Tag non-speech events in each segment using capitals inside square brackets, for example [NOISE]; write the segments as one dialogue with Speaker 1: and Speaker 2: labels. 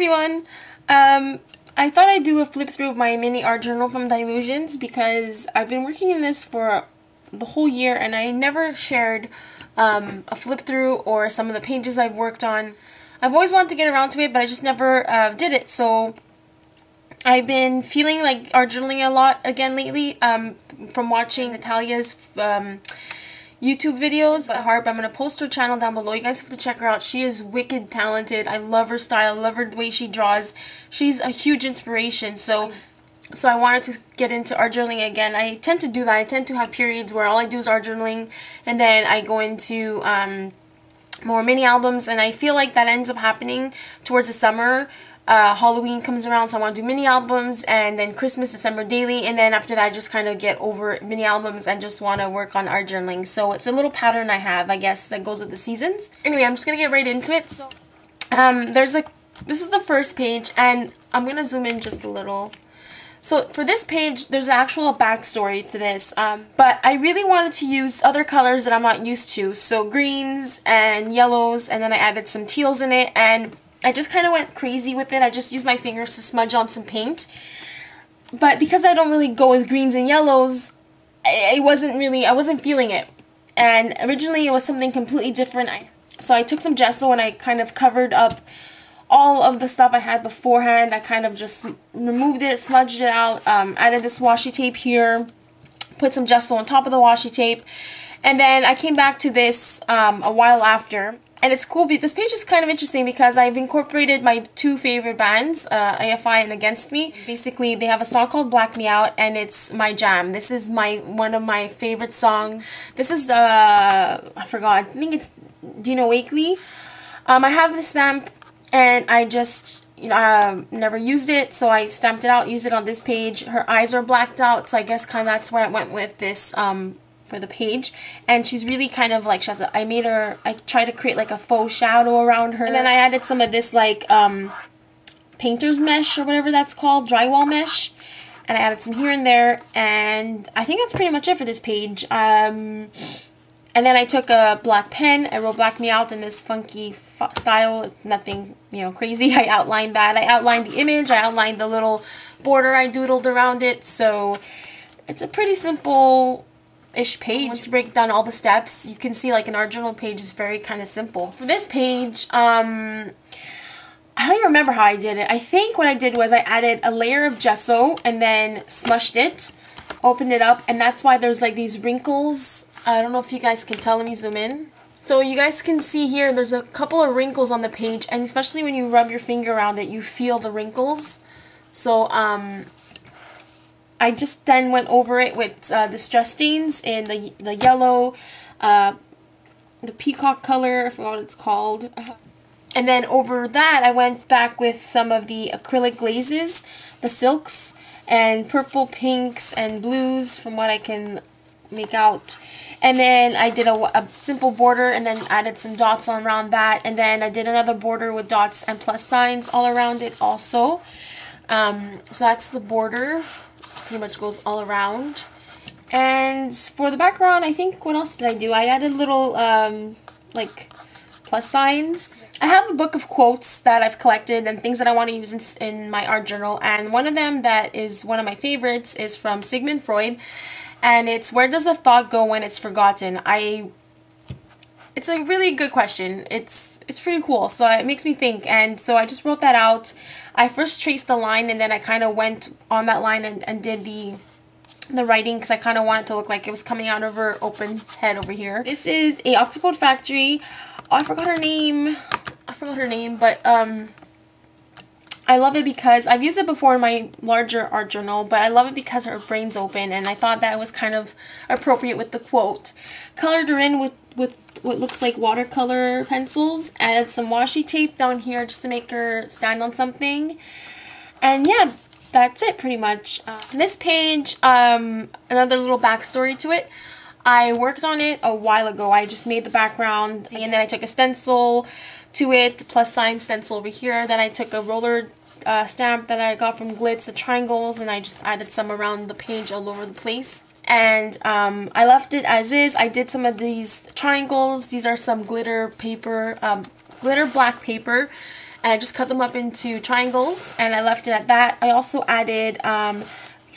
Speaker 1: one. Um, I thought I'd do a flip through of my mini art journal from Dylusions because I've been working in this for the whole year and I never shared um, a flip through or some of the pages I've worked on. I've always wanted to get around to it, but I just never uh, did it. So I've been feeling like art journaling a lot again lately um, from watching Natalya's um, YouTube videos at heart. I'm going to post her channel down below. You guys have to check her out. She is wicked talented. I love her style. I love her the way she draws. She's a huge inspiration. So so I wanted to get into art journaling again. I tend to do that. I tend to have periods where all I do is art journaling and then I go into um, more mini albums and I feel like that ends up happening towards the summer. Uh, Halloween comes around so I want to do mini albums and then Christmas, December daily and then after that I just kind of get over mini albums and just want to work on art journaling. So it's a little pattern I have I guess that goes with the seasons. Anyway, I'm just to get right into it. So um, there's like, this is the first page and I'm to zoom in just a little. So for this page, there's an actual backstory to this, um, but I really wanted to use other colors that I'm not used to. So greens and yellows, and then I added some teals in it, and I just kind of went crazy with it. I just used my fingers to smudge on some paint. But because I don't really go with greens and yellows, I, wasn't really, I wasn't feeling it. And originally it was something completely different. I, so I took some gesso and I kind of covered up all of the stuff I had beforehand. I kind of just removed it, smudged it out, um, added this washi tape here, put some gesso on top of the washi tape, and then I came back to this um, a while after. And it's cool, this page is kind of interesting because I've incorporated my two favorite bands, uh, AFI and Against Me. Basically, they have a song called Black Me Out and it's my jam. This is my one of my favorite songs. This is, uh, I forgot, I think it's Dina Wakley. Um, I have the stamp and I just you know, uh, never used it, so I stamped it out, used it on this page. Her eyes are blacked out, so I guess kind of that's where I went with this um, for the page. And she's really kind of like, she has a, I made her, I tried to create like a faux shadow around her. And then I added some of this like um, painter's mesh or whatever that's called, drywall mesh. And I added some here and there, and I think that's pretty much it for this page. Um, and then I took a black pen, I wrote Black Me Out in this funky style, nothing, you know, crazy. [LAUGHS] I outlined that. I outlined the image, I outlined the little border I doodled around it, so it's a pretty simple ish page. Once you break down all the steps, you can see like an journal page is very kind of simple. For this page, um, I don't even remember how I did it. I think what I did was I added a layer of gesso and then smushed it, opened it up, and that's why there's like these wrinkles I don't know if you guys can tell. Let me zoom in. So you guys can see here, there's a couple of wrinkles on the page, and especially when you rub your finger around it, you feel the wrinkles. So, um, I just then went over it with uh, the stress stains in the, the yellow, uh, the peacock color, I forgot what it's called. And then over that, I went back with some of the acrylic glazes, the silks, and purple, pinks, and blues from what I can make out. And then I did a, a, simple border and then added some dots on around that. And then I did another border with dots and plus signs all around it also. Um, so that's the border. Pretty much goes all around. And for the background, I think, what else did I do? I added little, um, like, plus signs. I have a book of quotes that I've collected and things that I want to use in, in my art journal. And one of them that is one of my favorites is from Sigmund Freud and it's where does a thought go when it's forgotten? I it's a really good question. It's it's pretty cool. So it makes me think. And so I just wrote that out. I first traced the line and then I kind of went on that line and, and did the the writing because I kind of wanted to look like it was coming out of her open head over here. This is a Octopode Factory. Oh, I forgot her name. I forgot her name, but um, I love it because I've used it before in my larger art journal, but I love it because her brain's open, and I thought that was kind of appropriate with the quote. Colored her in with, with what looks like watercolor pencils, added some washi tape down here just to make her stand on something. And yeah, that's it pretty much. Uh, this page, um, another little backstory to it. I worked on it a while ago. I just made the background and then I took a stencil to it, plus sign stencil over here. Then I took a roller uh, stamp that I got from Glitz, the triangles, and I just added some around the page all over the place. And um, I left it as is. I did some of these triangles. These are some glitter paper, um, glitter black paper. and I just cut them up into triangles and I left it at that. I also added um,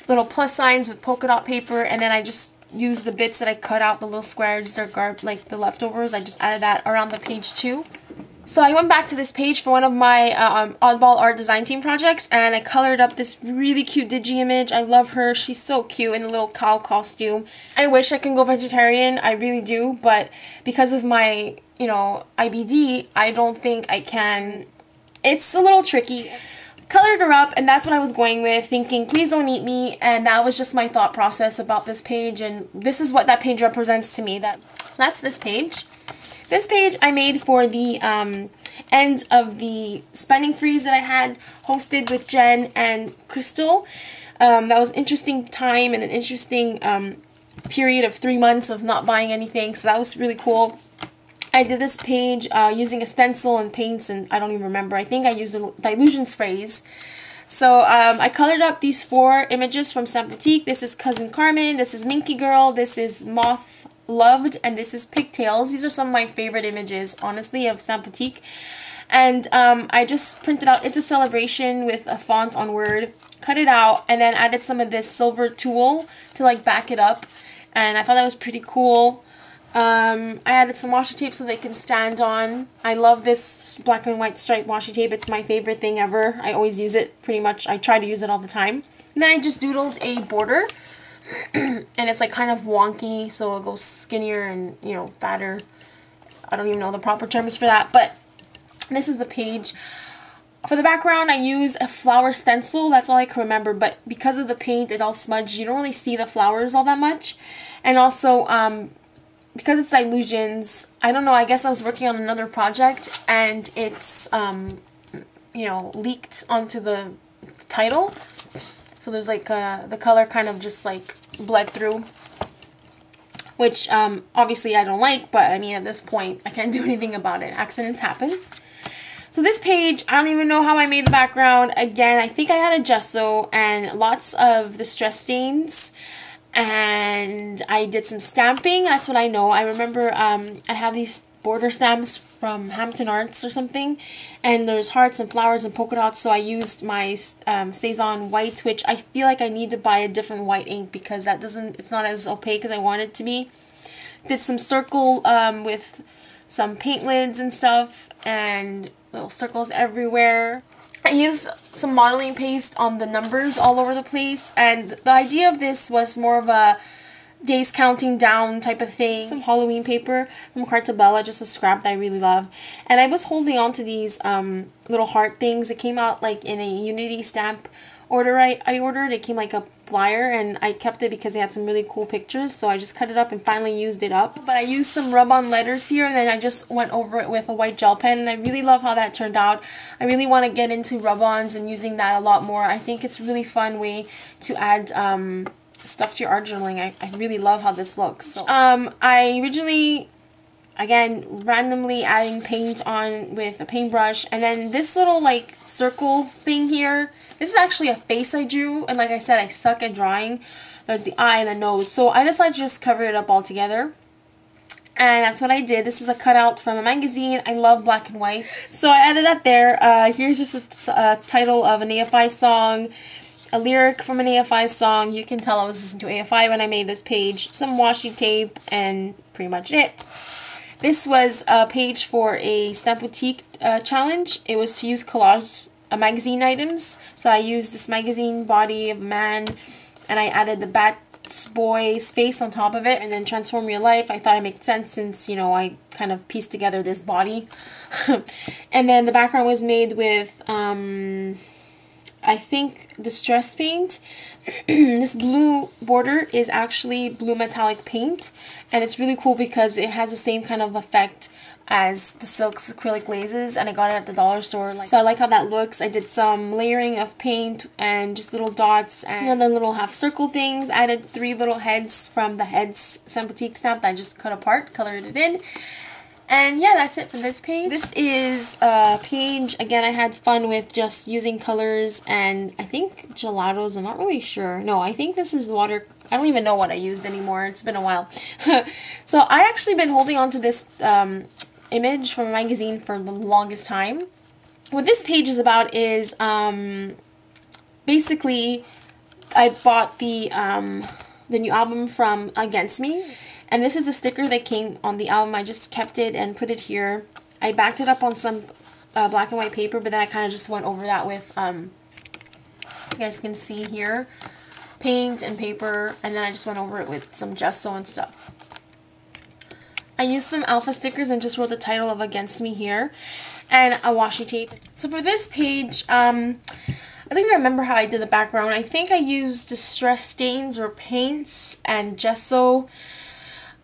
Speaker 1: little plus signs with polka dot paper and then I just used the bits that I cut out, the little squares, they're garb like the leftovers, I just added that around the page too. So I went back to this page for one of my uh, um, Oddball Art Design Team projects and I colored up this really cute Digi image. I love her. She's so cute in a little cow costume. I wish I can go vegetarian. I really do. But because of my, you know, IBD, I don't think I can. It's a little tricky. Colored her up and that's what I was going with, thinking please don't eat me and that was just my thought process about this page and this is what that page represents to me. That That's this page. This page I made for the um, end of the spending freeze that I had hosted with Jen and Crystal. Um, that was interesting time and an interesting um, period of three months of not buying anything, so that was really cool. I did this page uh, using a stencil and paints, and I don't even remember. I think I used the Dylusion sprays. So um, I colored up these four images from Stampotique. This is Cousin Carmen, this is Minky Girl, this is Moth loved and this is pigtails these are some of my favorite images honestly of Stampotique and um, I just printed out it's a celebration with a font on word cut it out and then added some of this silver tulle to like back it up and I thought that was pretty cool um, I added some washi tape so they can stand on. I love this black and white striped washi tape. It's my favorite thing ever. I always use it pretty much. I try to use it all the time. And then I just doodled a border [CLEARS THROAT] and it's like kind of wonky so it goes skinnier and you know fatter. I don't even know the proper terms for that but this is the page. For the background I use a flower stencil. That's all I can remember but because of the paint it all smudged. You don't really see the flowers all that much. And also um, because it's Dylusions I don't know I guess I was working on another project and it's um, you know leaked onto the title so there's like uh, the color kind of just like bled through. Which um, obviously I don't like, but I mean at this point I can't [LAUGHS] do anything about it. Accidents happen. So this page, I don't even know how I made the background. Again, I think I had a gesso and lots of the distress stains. And I did some stamping. That's what I know. I remember um, I have these border stamps from Hampton Arts or something and there's hearts and flowers and polka dots so I used my um, StazOn white which I feel like I need to buy a different white ink because that doesn't it's not as opaque as I want it to be. Did some circle um, with some paint lids and stuff and little circles everywhere. I used some modeling paste on the numbers all over the place and the idea of this was more of a days counting down type of thing. Some Halloween paper from Carta Bella, just a scrap that I really love. And I was holding on to these um, little heart things. It came out like in a Unity stamp order I, I ordered. It came like a flyer and I kept it because it had some really cool pictures. So I just cut it up and finally used it up. But I used some rub-on letters here and then I just went over it with a white gel pen. And I really love how that turned out. I really want to get into rub-ons and using that a lot more. I think it's a really fun way to add... Um, stuff to your art journaling. I, I really love how this looks. So, um, I originally, again, randomly adding paint on with a paintbrush. And then this little, like, circle thing here. This is actually a face I drew. And like I said, I suck at drawing. There's the eye and the nose. So I decided to just cover it up all together. And that's what I did. This is a cutout from a magazine. I love black and white. So I added that there. Uh, here's just a, a title of an AFI song a lyric from an AFI song. You can tell I was listening to AFI when I made this page. Some washi tape and pretty much it. This was a page for a Stampotique uh, challenge. It was to use collage uh, magazine items. So I used this magazine body of man and I added the bat boy's face on top of it and then transform your life. I thought it made sense since, you know, I kind of pieced together this body. [LAUGHS] and then the background was made with um, I think Distress Paint. [CLEARS THROAT] this blue border is actually blue metallic paint and it's really cool because it has the same kind of effect as the Silks acrylic glazes and I got it at the dollar store. So I like how that looks. I did some layering of paint and just little dots and then little half circle things. Added three little heads from the Heads Stampotique stamp that I just cut apart, colored it in. And yeah, that's it for this page. This is a page, again, I had fun with just using colors and I think gelatos, I'm not really sure. No, I think this is water, I don't even know what I used anymore. It's been a while. [LAUGHS] so I actually been holding on to this um, image from a magazine for the longest time. what this page is about is um, basically I bought the um, the new album from Against Me and this is a sticker that came on the album. I just kept it and put it here. I backed it up on some uh, black and white paper but then I kind of just went over that with um, you guys can see here paint and paper and then I just went over it with some gesso and stuff. I used some alpha stickers and just wrote the title of Against Me here and a washi tape. So for this page, um, I don't even remember how I did the background. I think I used distress stains or paints and gesso.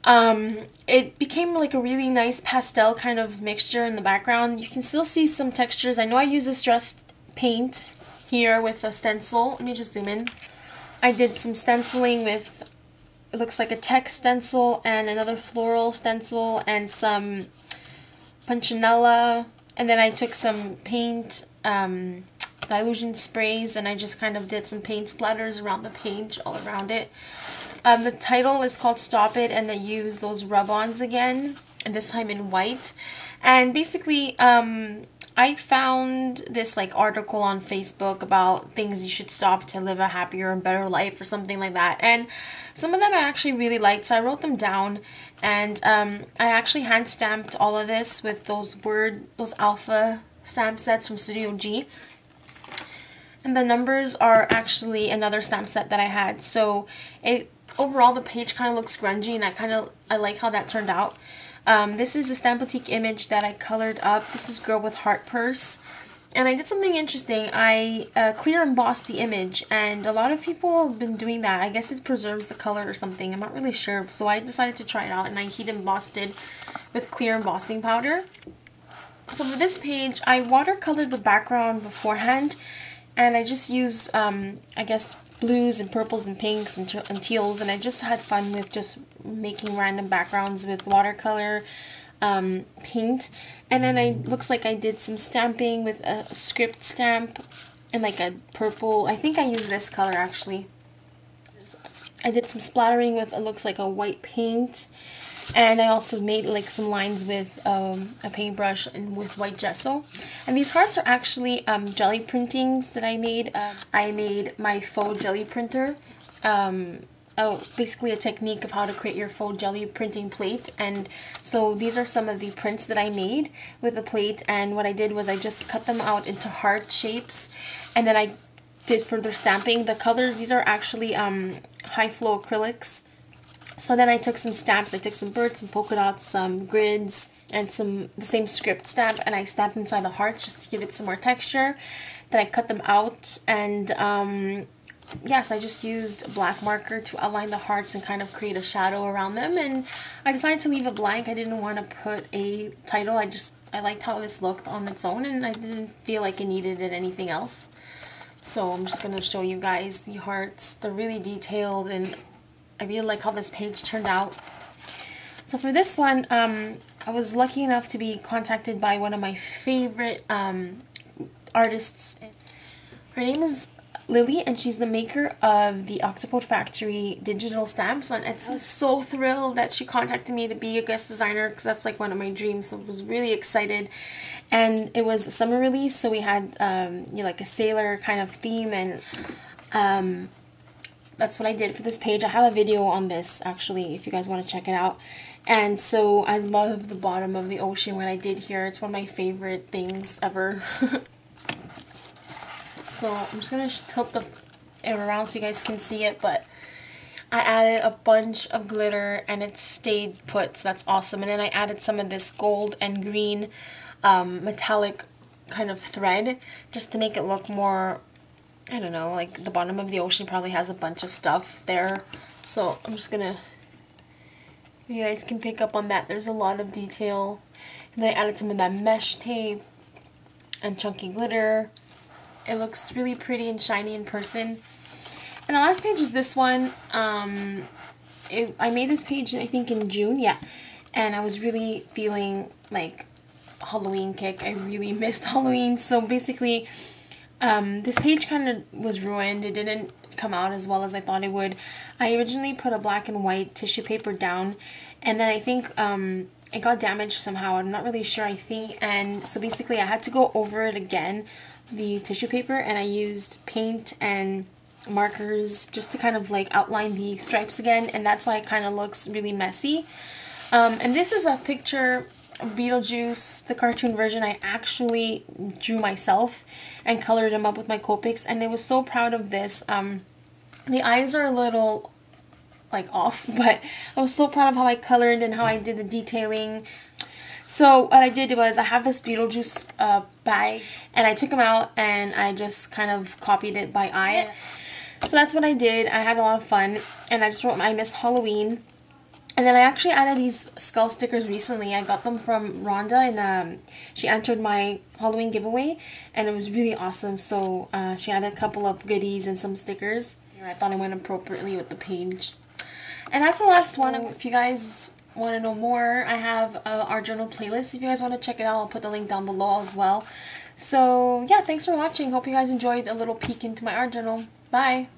Speaker 1: Um, it became like a really nice pastel kind of mixture in the background. You can still see some textures. I know I used distress paint here with a stencil. Let me just zoom in. I did some stenciling with, it looks like a text stencil and another floral stencil and some punchinella. And then I took some paint, um, Dylusion sprays and I just kind of did some paint splatters around the page, all around it. Um, the title is called Stop It and they use those rub-ons again, and this time in white. And basically, um, I found this like article on Facebook about things you should stop to live a happier and better life or something like that. And some of them I actually really liked, so I wrote them down. And um, I actually hand stamped all of this with those word, those alpha stamp sets from Studio G. And the numbers are actually another stamp set that I had. So it overall the page kind of looks grungy and I kind of I like how that turned out. Um, this is a Stampotique image that I colored up. This is Girl with Heart Purse. And I did something interesting. I uh, clear embossed the image, and a lot of people have been doing that. I guess it preserves the color or something. I'm not really sure. So I decided to try it out, and I heat embossed it with clear embossing powder. So for this page, I watercolored the background beforehand, and I just used, um, I guess, blues and purples and pinks and, and teals and I just had fun with just making random backgrounds with watercolor um, paint. And then I looks like I did some stamping with a script stamp and like a purple I think I used this color actually. I did some splattering with it looks like a white paint and I also made like some lines with um, a paintbrush and with white gesso. And these hearts are actually um, jelly printings that I made. Uh, I made my faux jelly printer. Um, oh, basically a technique of how to create your faux jelly printing plate. And so these are some of the prints that I made with the plate. And what I did was I just cut them out into heart shapes. And then I did further stamping. The colors, these are actually um, high flow acrylics. So then I took some stamps, I took some birds, some polka dots, some grids, and some the same script stamp, and I stamped inside the hearts just to give it some more texture. Then I cut them out, and um, yes, I just used a black marker to outline the hearts and kind of create a shadow around them. And I decided to leave it blank. I didn't want to put a title. I just I liked how this looked on its own, and I didn't feel like it needed it anything else. So I'm just going to show you guys the hearts. They're really detailed and I really like how this page turned out. So for this one, um, I was lucky enough to be contacted by one of my favorite um, artists. Her name is Lily, and she's the maker of the Octopode Factory digital stamps on Etsy. So thrilled that she contacted me to be a guest designer because that's like one of my dreams. So I was really excited, and it was a summer release, so we had um, you know, like a sailor kind of theme and. Um, that's what I did for this page. I have a video on this actually if you guys want to check it out. And so I love the bottom of the ocean what I did here. It's one of my favorite things ever. [LAUGHS] so I'm just going to tilt the it around so you guys can see it. But I added a bunch of glitter and it stayed put. So that's awesome. And then I added some of this gold and green um, metallic kind of thread just to make it look more I don't know, like the bottom of the ocean probably has a bunch of stuff there. So I'm just gonna, you guys can pick up on that. There's a lot of detail. And then I added some of that mesh tape and chunky glitter. It looks really pretty and shiny in person. And the last page is this one. Um, it, I made this page, I think, in June, yeah. And I was really feeling like Halloween kick. I really [LAUGHS] missed Halloween. So basically, um, this page kind of was ruined. It didn't come out as well as I thought it would. I originally put a black and white tissue paper down and then I think um, it got damaged somehow. I'm not really sure, I think. And so basically I had to go over it again, the tissue paper, and I used paint and markers just to kind of like outline the stripes again. And that's why it kind of looks really messy. Um, and this is a picture Beetlejuice, the cartoon version. I actually drew myself and colored him up with my Copics. And I was so proud of this. Um, the eyes are a little like off, [LAUGHS] but I was so proud of how I colored and how I did the detailing. So what I did was I have this Beetlejuice uh, bag and I took them out and I just kind of copied it by eye. So that's what I did. I had a lot of fun and I just wrote I miss Halloween. And then I actually added these skull stickers recently. I got them from Rhonda and um, she entered my Halloween giveaway and it was really awesome. So uh, she added a couple of goodies and some stickers. I thought it went appropriately with the page. And that's the last one. If you guys want to know more, I have uh, our journal playlist. If you guys want to check it out, I'll put the link down below as well. So yeah, thanks for watching. Hope you guys enjoyed a little peek into my art journal. Bye!